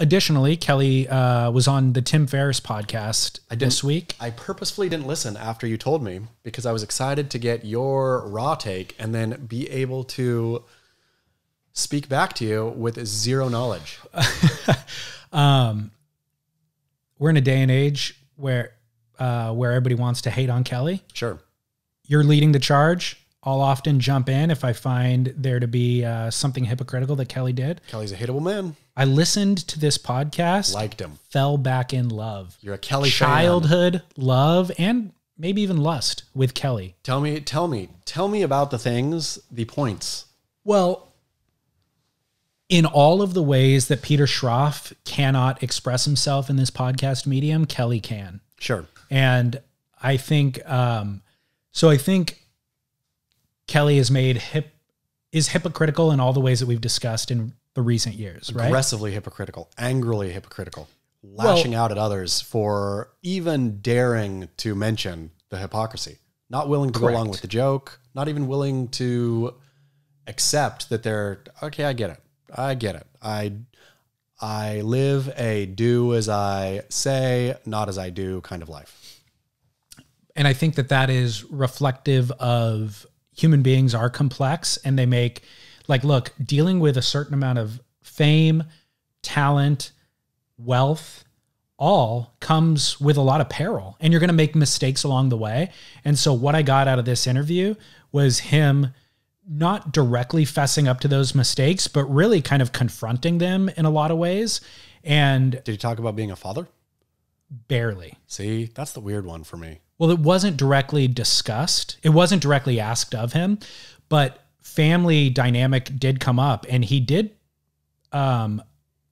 additionally, Kelly uh, was on the Tim Ferriss podcast this week. I purposefully didn't listen after you told me because I was excited to get your raw take and then be able to speak back to you with zero knowledge. We're in a day and age where uh, where everybody wants to hate on Kelly. Sure. You're leading the charge. I'll often jump in if I find there to be uh, something hypocritical that Kelly did. Kelly's a hateable man. I listened to this podcast, Liked him. fell back in love. You're a Kelly fan. Childhood love and maybe even lust with Kelly. Tell me, tell me, tell me about the things, the points. Well, in all of the ways that Peter Schroff cannot express himself in this podcast medium, Kelly can. Sure. And I think, um, so I think Kelly has made hip, is hypocritical in all the ways that we've discussed in the recent years, right? Aggressively hypocritical, angrily hypocritical, lashing out at others for even daring to mention the hypocrisy. Not willing to go along with the joke, not even willing to accept that they're okay, I get it. I get it. I I live a do as I say, not as I do kind of life. and I think that that is reflective of human beings are complex and they make like look dealing with a certain amount of fame talent wealth all comes with a lot of peril and you're going to make mistakes along the way and so what i got out of this interview was him not directly fessing up to those mistakes but really kind of confronting them in a lot of ways and Did he talk about being a father? barely See, that's the weird one for me. Well, it wasn't directly discussed. It wasn't directly asked of him, but family dynamic did come up and he did um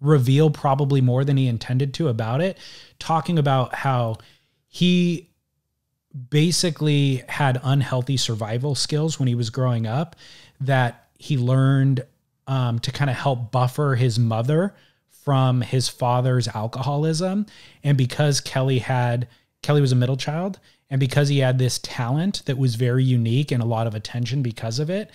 reveal probably more than he intended to about it, talking about how he basically had unhealthy survival skills when he was growing up that he learned um, to kind of help buffer his mother from his father's alcoholism. And because Kelly had, Kelly was a middle child, and because he had this talent that was very unique and a lot of attention because of it,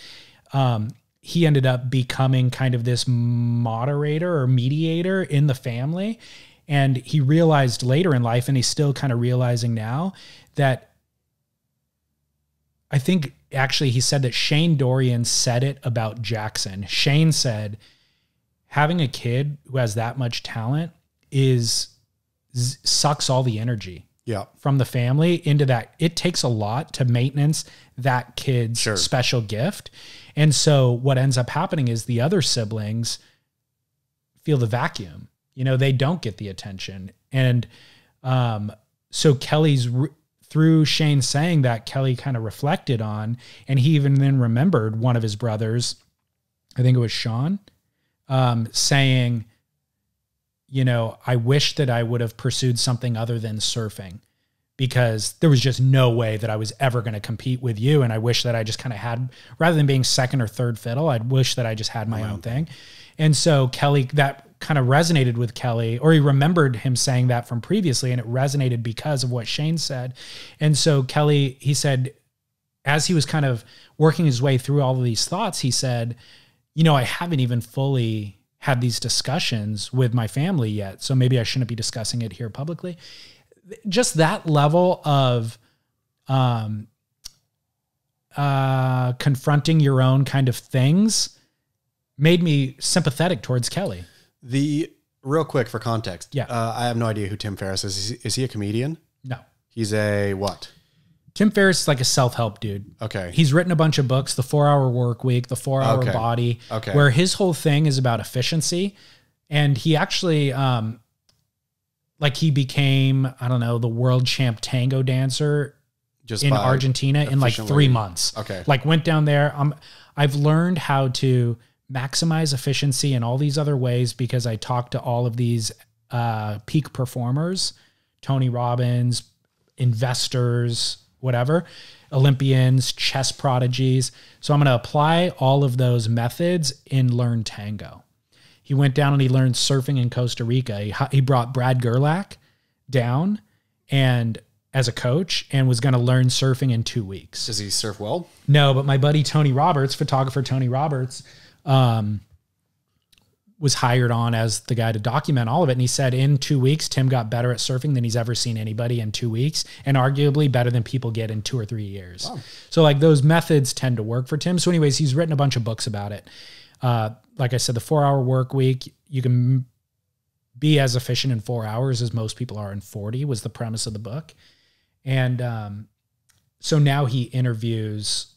um, he ended up becoming kind of this moderator or mediator in the family. And he realized later in life, and he's still kind of realizing now, that I think actually he said that Shane Dorian said it about Jackson. Shane said, having a kid who has that much talent is sucks all the energy Yeah. from the family into that it takes a lot to maintenance that kid's Sure. special gift and so what ends up happening is the other siblings feel the vacuum you know they don't get the attention and um so kelly's re- through shane saying that kelly kind of reflected on and he even then remembered one of his brothers i think it was sean um saying you know, I wish that I would have pursued something other than surfing because there was just no way that I was ever going to compete with you. And I wish that I just kind of had, rather than being second or third fiddle, I'd wish that I just had my own thing. And so Kelly, that kind of resonated with Kelly, or he remembered him saying that from previously, and it resonated because of what Shane said. And so Kelly, he said, as he was kind of working his way through all of these thoughts, he said, you know, I haven't even fully had these discussions with my family yet. So maybe I shouldn't be discussing it here publicly. Just that level of um uh confronting your own kind of things made me sympathetic towards Kelly. The real quick for context. Yeah. Uh, I have no idea who Tim Ferriss is. Is he, is he a comedian? No. He's a what? Tim Ferriss is like a self-help dude. Okay. He's written a bunch of books, The 4-Hour Work Week, The 4-Hour Okay. Body, Okay. where his whole thing is about efficiency and he actually um like he became, I don't know, the world champ tango dancer Just in Argentina in like three months. Okay. Like went down there. Um, I've learned how to maximize efficiency in all these other ways because I talked to all of these uh, peak performers, Tony Robbins, investors, whatever, Olympians, chess prodigies. So I'm going to apply all of those methods in Learn Tango. He went down and he learned surfing in Costa Rica. He, he brought Brad Gerlach down and as a coach and was going to learn surfing in two weeks. Does he surf well? No, but my buddy Tony Roberts, photographer Tony Roberts, um, was hired on as the guy to document all of it. And he said in two weeks, Tim got better at surfing than he's ever seen anybody in two weeks, and arguably better than people get in two or three years. Wow. So, like, those methods tend to work for Tim. So, anyways, he's written a bunch of books about it. Uh, like I said, the four hour work week, you can be as efficient in four hours as most people are in 40, was the premise of the book. And um, so now he interviews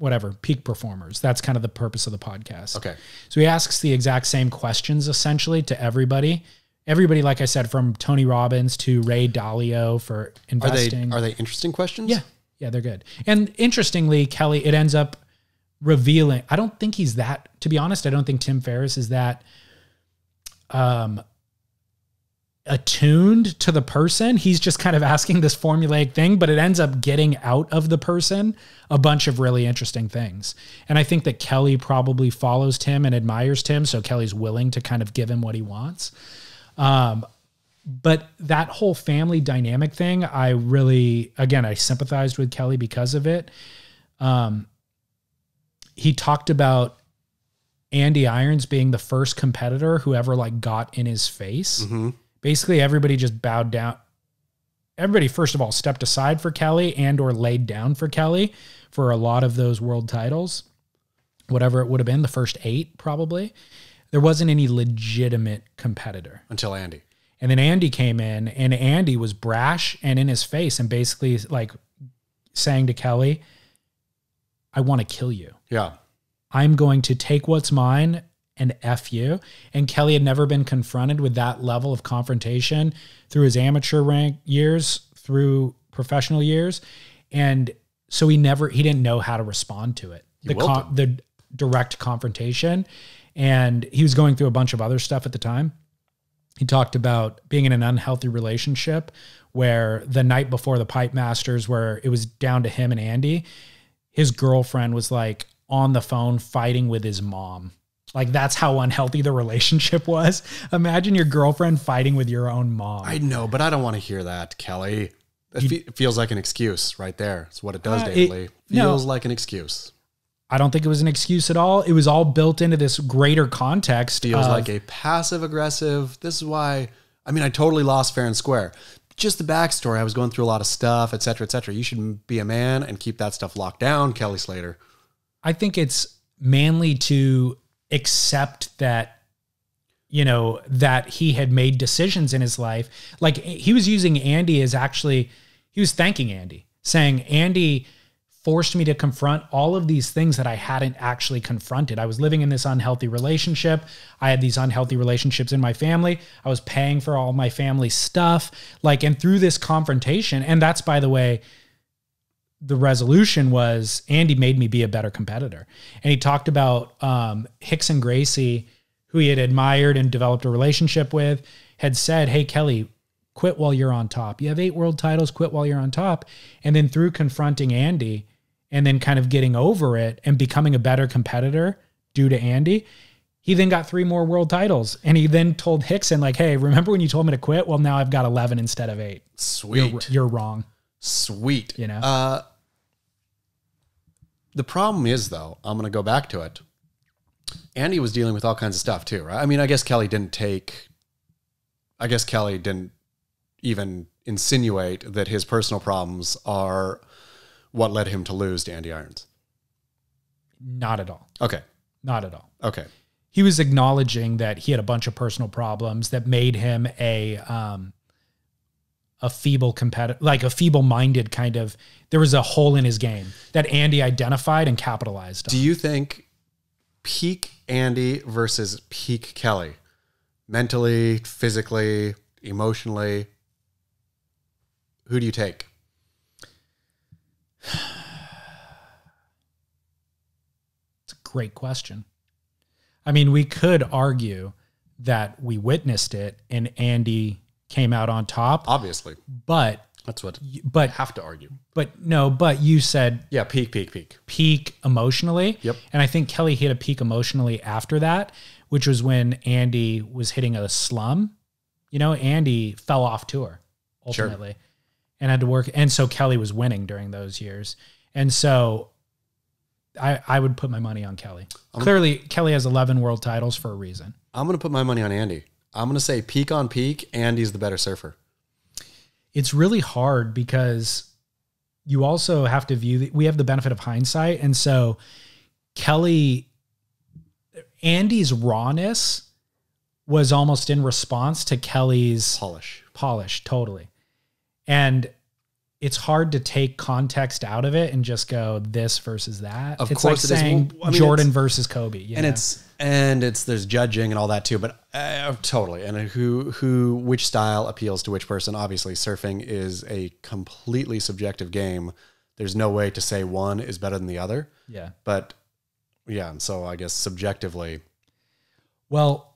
whatever peak performers. That's kind of the purpose of the podcast. Okay. So he asks the exact same questions essentially to everybody. Everybody, like I said, from Tony Robbins to Ray Dalio for Are investing. they are they interesting questions? yeah, yeah, they're good. And interestingly, Kelly, it ends up revealing. I don't think he's that. To be honest, I don't think Tim Ferriss is that um attuned to the person. He's just kind of asking this formulaic thing, but it ends up getting out of the person a bunch of really interesting things. And I think that Kelly probably follows Tim and admires Tim, so Kelly's willing to kind of give him what he wants. Um, but that whole family dynamic thing, I really, again, I sympathized with Kelly because of it. Um, he talked about Andy Irons being the first competitor who ever like got in his face hmm basically everybody just bowed down everybody first of all stepped aside for kelly and or laid down for kelly for a lot of those world titles whatever it would have been the first eight probably there wasn't any legitimate competitor Until Andy. and then andy came in and andy was brash and in his face and basically like saying to kelly i want to kill you Yeah. I'm going to take what's mine and F you. And Kelly had never been confronted with that level of confrontation through his amateur rank years, through professional years. And so he never, he didn't know how to respond to it. The, con- the direct confrontation. And he was going through a bunch of other stuff at the time. He talked about being in an unhealthy relationship where the night before the Pipe Masters, where it was down to him and Andy, his girlfriend was like on the phone fighting with his mom. Like that's how unhealthy the relationship was. Imagine your girlfriend fighting with your own mom. I know, but I don't want to hear that, Kelly. It, fe- feels like an excuse right there. It's what it does, Uh, David it- Lee. no. Feels like an excuse. I don't think it was an excuse at all. It was all built into this greater context. Feels of- like a passive aggressive. This is why. I mean, I totally lost fair and square. Just the backstory. I was going through a lot of stuff, et cetera, et cetera. You should be a man and keep that stuff locked down, Kelly Slater. I think it's manly to accept that you know that he had made decisions in his life like he was using Andy as actually he was thanking Andy saying Andy forced me to confront all of these things that I hadn't actually confronted. I was living in this unhealthy relationship. I had these unhealthy relationships in my family. I was paying for all my family stuff. Like, and through this confrontation, and that's by the way, the resolution was Andy made me be a better competitor. And he talked about um, Rickson Gracie, who he had admired and developed a relationship with, had said, Hey, Kelly, quit while you're on top. You have eight world titles, quit while you're on top. And then through confronting Andy and then kind of getting over it and becoming a better competitor due to Andy, he then got three more world titles. And he then told Rickson, like, Hey, remember when you told me to quit? Well, now I've got 11 instead of eight. Sweet. You're, you're wrong. Sweet. You know? Uh, the problem is, though, I'm going to go back to it. Andy was dealing with all kinds of stuff too, right? I mean, I guess Kelly didn't take. I guess Kelly didn't even insinuate that his personal problems are what led him to lose to Andy Irons. Not at all. Okay. Not at all. Okay. he was acknowledging that he had a bunch of personal problems that made him a um a feeble competitor like a feeble-minded kind of there was a hole in his game that Andy identified and capitalized on. Do you think peak Andy versus peak Kelly, mentally, physically, emotionally, who do you take? It's a great question. I mean, we could argue that we witnessed it and Andy came out on top, Obviously, but that's what but have to argue. but no, but you said Yeah, peak, peak, peak. peak emotionally. Yep. And I think Kelly hit a peak emotionally after that, which was when Andy was hitting a slum. You know, Andy fell off tour Sure. ultimately and had to work. And so Kelly was winning during those years. And so I, I would put my money on Kelly. Clearly, Kelly has 11 world titles for a reason. I'm going to put my money on Andy. I'm going to say peak on peak, Andy's the better surfer. It's really hard because you also have to view the, we have the benefit of hindsight. And so Kelly, Andy's rawness was almost in response to Kelly's Polish. polish, totally. And it's hard to take context out of it and just go this versus that. Of it's course it like is. saying Well, I mean, Jordan versus Kobe. and know? it's and it's there's judging and all that too but uh, totally and who who which style appeals to which person obviously surfing is a completely subjective game there's no way to say one is better than the other yeah. but yeah and so i guess subjectively Well,